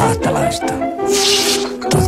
Hasta la vista.